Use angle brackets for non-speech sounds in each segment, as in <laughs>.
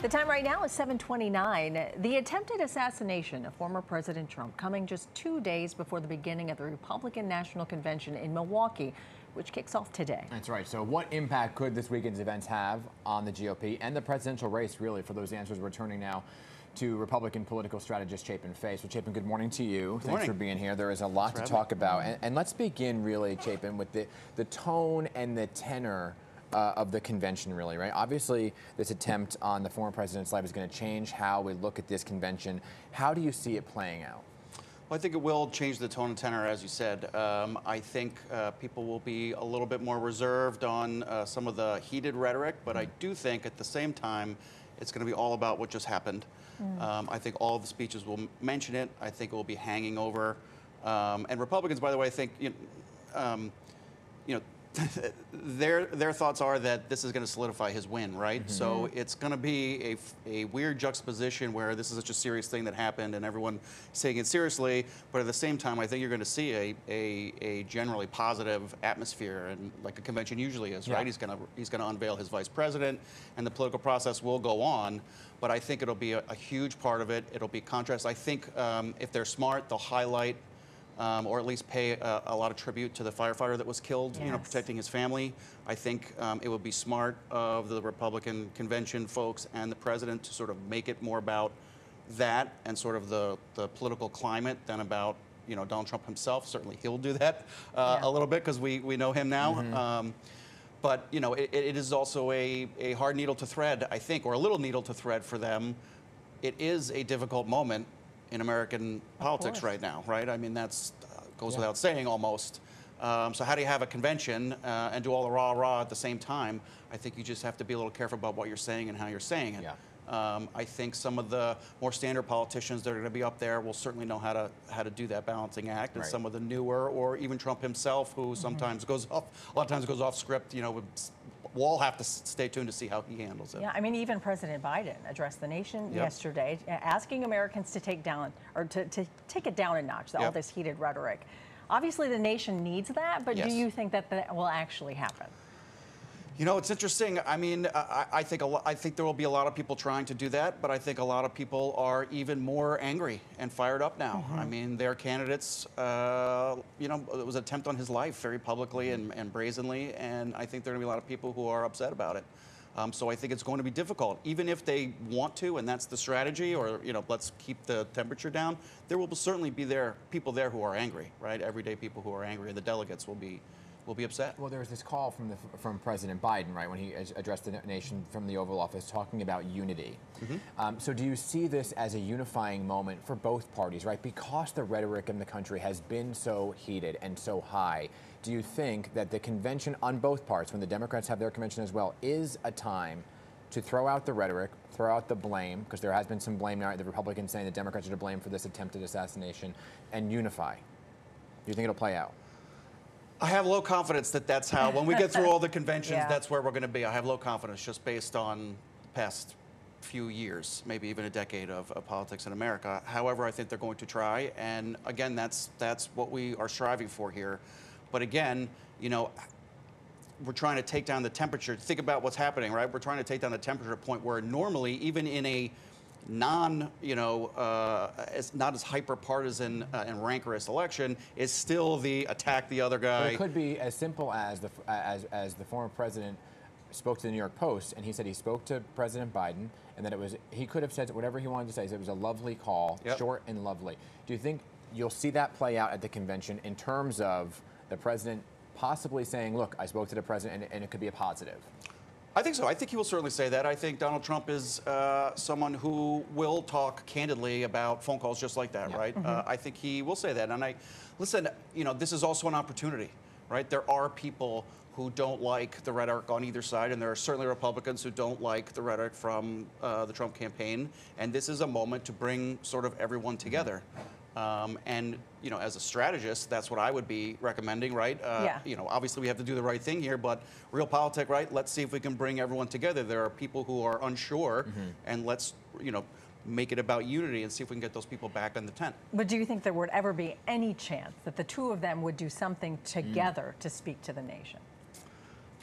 The time right now is 729. The attempted assassination of former President Trump coming just two days before the beginning of the Republican National Convention in Milwaukee, which kicks off today. That's right. So what impact could this weekend's events have on the GOP and the presidential race, really, for those answers we're turning now to Republican political strategist Chapin Fay. So Chapin, good morning to you. Good Thanks morning. for being here. There is a lot Thanks to for talk about. And, and let's begin really, Chapin, with the, the tone and the tenor uh, of the convention, really, right? Obviously, this attempt on the former president's life is going to change how we look at this convention. How do you see it playing out? Well, I think it will change the tone and tenor, as you said. Um, I think uh, people will be a little bit more reserved on uh, some of the heated rhetoric, but I do think at the same time it's going to be all about what just happened. Um, I think all of the speeches will m- mention it. I think it will be hanging over. Um, and Republicans, by the way, I think you know, um, you know their their thoughts are that this is going to solidify his win, right? So it's going to be a, a weird juxtaposition where this is such a serious thing that happened and everyone is taking it seriously, but at the same time, I think you're going to see a, a, a generally positive atmosphere and like a convention usually is, Yeah. right? He's going to he's going to unveil his vice president, and the political process will go on. But I think it'll be a, a huge part of it. It'll be contrast. I think um, if they're smart, they'll highlight um, or at least pay a, a lot of tribute to the firefighter that was killed, you know, protecting his family. I think um, it would be smart of the Republican convention folks and the president to sort of make it more about that and sort of the, the political climate than about, you know, Donald Trump himself. Certainly he'll do that uh, Yeah. a little bit because we, we know him now. Um, but, you know, it, it is also a, a hard needle to thread, I think, or a little needle to thread for them. It is a difficult moment in American politics course. right now, right? I mean, that's uh, goes Yeah. without saying almost. Um, so how do you have a convention uh, and do all the rah rah at the same time? I think you just have to be a little careful about what you're saying and how you're saying it. Yeah. Um, I think some of the more standard politicians that are going to be up there will certainly know how to how to do that balancing act, and Right. some of the newer, or even Trump himself, who sometimes goes off a lot of times goes off script. You know, s- we'll all have to stay tuned to see how he handles it. Yeah, I mean, even President Biden addressed the nation Yep. yesterday, asking Americans to take down or to, to take it down a notch, all Yep. this heated rhetoric. Obviously, the nation needs that, but do you think that that will actually happen? You know, it's interesting. I mean, I, I think a lo- I think there will be a lot of people trying to do that, but I think a lot of people are even more angry and fired up now. I mean, their candidates, uh, you know, it was an attempt on his life very publicly and, and brazenly, and I think there are going to be a lot of people who are upset about it. Um, so I think it's going to be difficult, even if they want to, and that's the strategy, or you know, let's keep the temperature down. There will certainly be there people there who are angry, right? Everyday people who are angry, and the delegates will be will be upset. Well, there was this call from the from President Biden, right, when he addressed the nation from the Oval Office, talking about unity. Um, so, do you see this as a unifying moment for both parties, right? Because the rhetoric in the country has been so heated and so high. Do you think that the convention on both parts, when the Democrats have their convention as well, is a time to throw out the rhetoric, throw out the blame, because there has been some blame now, the Republicans saying the Democrats are to blame for this attempted assassination, and unify? Do you think it'll play out? I have low confidence that that's how, when we get through all the conventions, <laughs> Yeah. that's where we're going to be. I have low confidence just based on the past few years, maybe even a decade of, of politics in America. However, I think they're going to try, and again, that's that's what we are striving for here. But again, you know, we're trying to take down the temperature. Think about what's happening, right? We're trying to take down the temperature point where normally, even in a non, you know, uh, as not as hyper partisan uh, and rancorous election, is still the attack the other guy. But it could be as simple as the as as the former president spoke to the New York Post, and he said he spoke to President Biden, and that it was he could have said whatever he wanted to say. It was a lovely call, Yep. short and lovely. Do you think you'll see that play out at the convention in terms of the president possibly saying, "Look, I spoke to the president, and, and it could be a positive"? I think so. I think he will certainly say that. I think Donald Trump is uh, someone who will talk candidly about phone calls just like that, Yeah. right? Uh, I think he will say that. And I, listen, you know, this is also an opportunity, right? There are people who don't like the rhetoric on either side, and there are certainly Republicans who don't like the rhetoric from uh, the Trump campaign. And this is a moment to bring sort of everyone together. Um, and you know, as a strategist, that's what I would be recommending, right? Uh, Yeah. You know, obviously we have to do the right thing here, but realpolitik, right? Let's see if we can bring everyone together. There are people who are unsure, and let's you know make it about unity and see if we can get those people back in the tent. But do you think there would ever be any chance that the two of them would do something together to speak to the nation?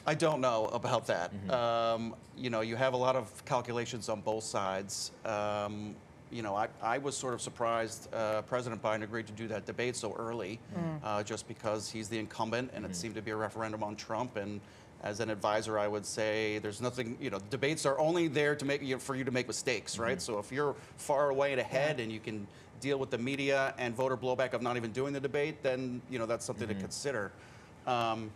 I don't know about that. Um, you know, you have a lot of calculations on both sides. Um, you know, I, I was sort of surprised uh, President Biden agreed to do that debate so early, uh, just because he's the incumbent, and it seemed to be a referendum on Trump. And as an advisor, I would say there's nothing. You know, debates are only there to make you for you to make mistakes, right? So if you're far away and ahead, and you can deal with the media and voter blowback of not even doing the debate, then you know that's something to consider. Um,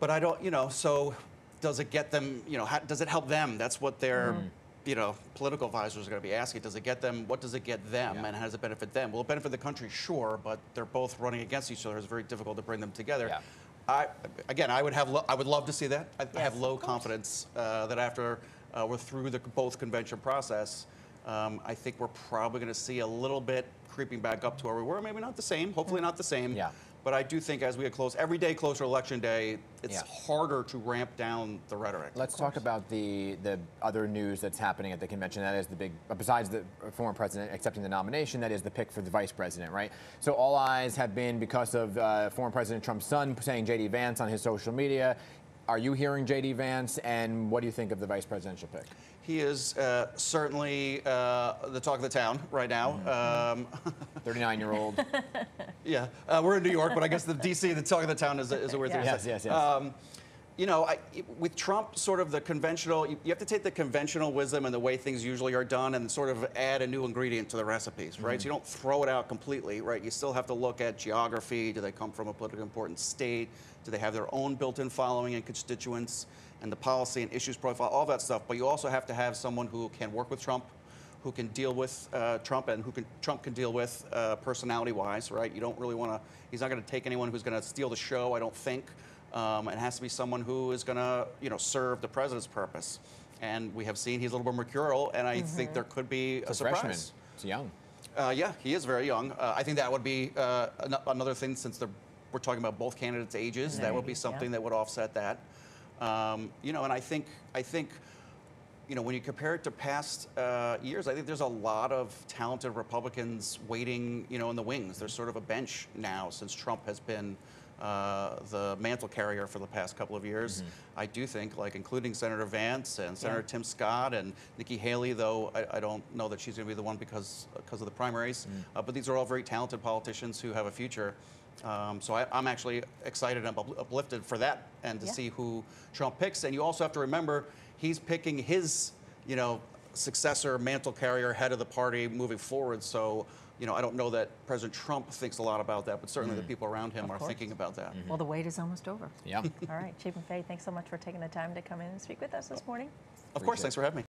but I don't, you know, so does it get them, you know, how, does it help them? That's what their, you know, political advisors are going to be asking. Does it get them, what does it get them Yeah. and how does it benefit them? Will it benefit the country? Sure, but they're both running against each other. It's very difficult to bring them together. Yeah. I, again, I would have, lo- I would love to see that. I, I have low confidence uh, that after uh, we're through the both convention process, um, I think we're probably going to see a little bit creeping back up to where we were. Maybe not the same. Hopefully not the same. Yeah. But I do think as we get close, every day closer to election day, it's Yeah. harder to ramp down the rhetoric. Let's talk about the the other news that's happening at the convention. That is the big, uh, besides the former president accepting the nomination, that is the pick for the vice president, right? So all eyes have been because of uh, former President Trump's son saying J.D. Vance on his social media. Are you hearing J.D. Vance, and what do you think of the vice presidential pick? He is uh, certainly uh, the talk of the town right now. Um, <laughs> 39 year old. <laughs> yeah, uh, we're in New York, but I guess the DC, the talk of the town, is a, is a weird thing. Yes, yes, yes. Um, you know, I, with Trump, sort of the conventional, you, you have to take the conventional wisdom and the way things usually are done and sort of add a new ingredient to the recipes, right? So you don't throw it out completely, right? You still have to look at geography. Do they come from a politically important state? Do they have their own built in following and constituents? And the policy and issues profile, all that stuff. But you also have to have someone who can work with Trump, who can deal with uh, Trump and who can Trump can deal with uh, personality-wise, right? You don't really want to. He's not going to take anyone who's going to steal the show. I don't think. Um, it has to be someone who is going to, you know, serve the president's purpose. And we have seen he's a little more mercurial, and I think there could be a It's a surprise. freshman. It's young. Uh, yeah, he is very young. Uh, I think that would be uh, an- another thing since we're talking about both candidates' ages. That would be something yeah. that would offset that. Um, you know, and I think I think you know when you compare it to past uh, years, I think there's a lot of talented Republicans waiting, you know, in the wings. There's sort of a bench now since Trump has been. Uh, the mantle carrier for the past couple of years. I do think, like including Senator Vance and Senator Yeah. Tim Scott and Nikki Haley, though I, I don't know that she's going to be the one because because of the primaries. Uh, but these are all very talented politicians who have a future. Um, so I, I'm actually excited and uplifted for that and to Yeah. see who Trump picks. And you also have to remember he's picking his, you know, successor, mantle carrier, head of the party moving forward. So. You know, I don't know that President Trump thinks a lot about that, but certainly the mm. people around him Of are course. thinking about that. Well, the wait is almost over. Yeah. All right, Chapin Fay, thanks so much for taking the time to come in and speak with us this morning. Of course, thanks for having me.